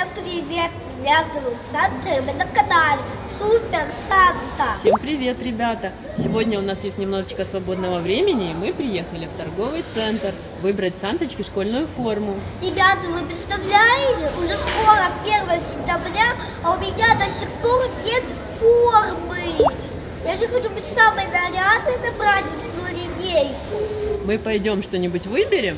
Всем привет! Меня зовут Санта, и вы на канале Супер Санта. Всем привет, ребята! Сегодня у нас есть немножечко свободного времени, и мы приехали в торговый центр выбрать Санточке школьную форму. Ребята, вы представляете, уже скоро 1 сентября, а у меня до сих пор нет формы. Я же хочу быть самой нарядной на праздничную линейку. Мы пойдем что-нибудь выберем?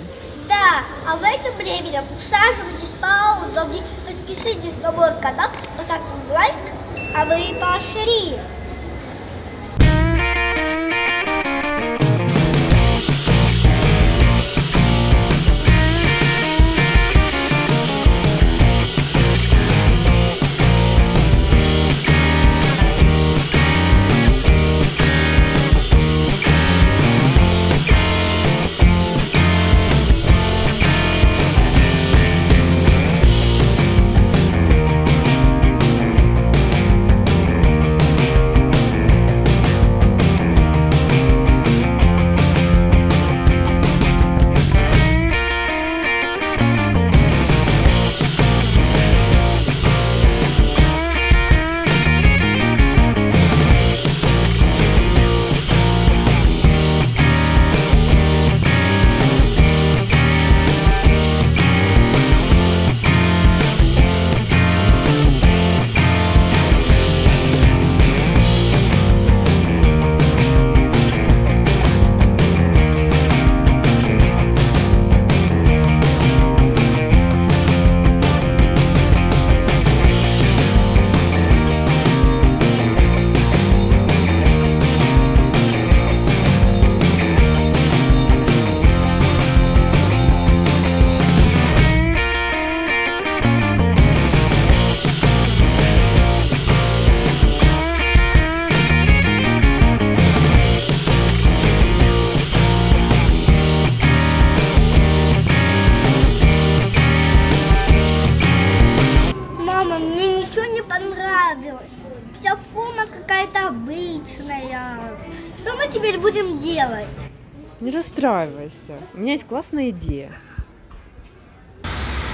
Да, а в это время усаживайтесь поудобнее, подпишитесь на мой канал, поставьте лайк, а мы пошли. Обычная. Что мы теперь будем делать? Не расстраивайся, у меня есть классная идея.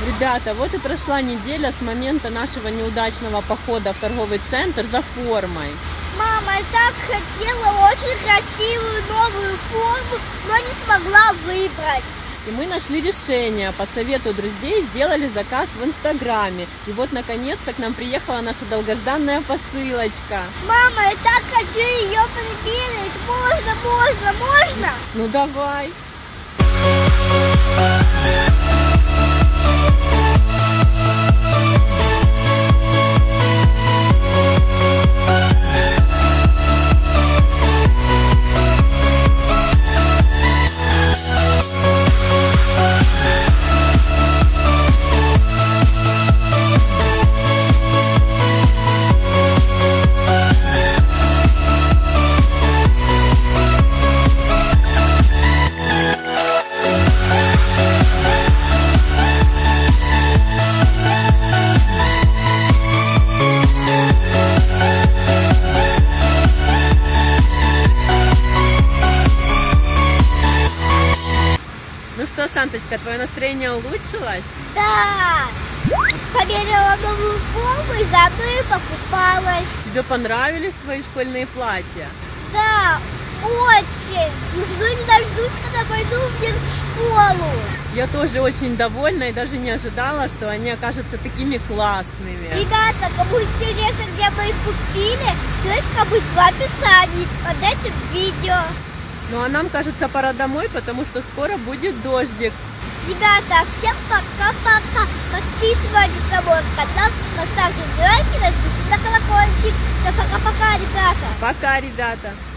Ребята, вот и прошла неделя с момента нашего неудачного похода в торговый центр за формой. Мама, я так хотела очень красивую новую форму, но не смогла выбрать. И мы нашли решение. По совету друзей сделали заказ в Инстаграме. И вот наконец-то к нам приехала наша долгожданная посылочка. Мама, я так хочу ее примерить. Можно, можно, можно? Ну давай. Санточка, твое настроение улучшилось? Да. Померила новую форму и заодно и покупалась. Тебе понравились твои школьные платья? Да, очень. И жду не дождусь, когда пойду в школу. Я тоже очень довольна и даже не ожидала, что они окажутся такими классными. Ребята, кому интересно, где мы их купили, ссылочка будет в описании под этим видео. Ну а нам, кажется, пора домой, потому что скоро будет дождик. Ребята, всем пока-пока. Подписывайтесь на мой канал, поставьте лайки, нажмите на колокольчик. Пока-пока, ребята. Пока, ребята!